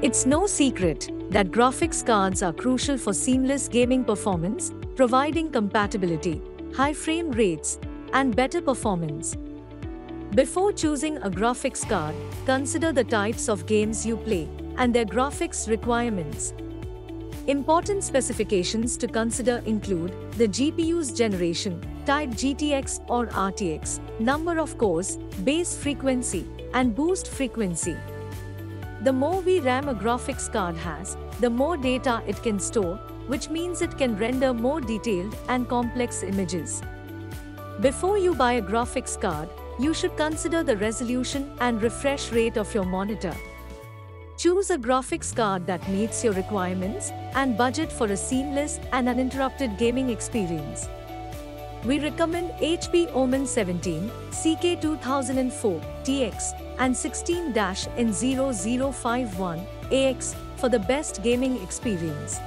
It's no secret that graphics cards are crucial for seamless gaming performance, providing compatibility, high frame rates, and better performance. Before choosing a graphics card, consider the types of games you play and their graphics requirements. Important specifications to consider include the GPU's generation, type GTX or RTX, number of cores, base frequency, and boost frequency. The more VRAM a graphics card has, the more data it can store, which means it can render more detailed and complex images. Before you buy a graphics card, you should consider the resolution and refresh rate of your monitor. Choose a graphics card that meets your requirements and budget for a seamless and uninterrupted gaming experience. We recommend HP Omen 17, CK2004, TX, and 16-N0051, AX for the best gaming experience.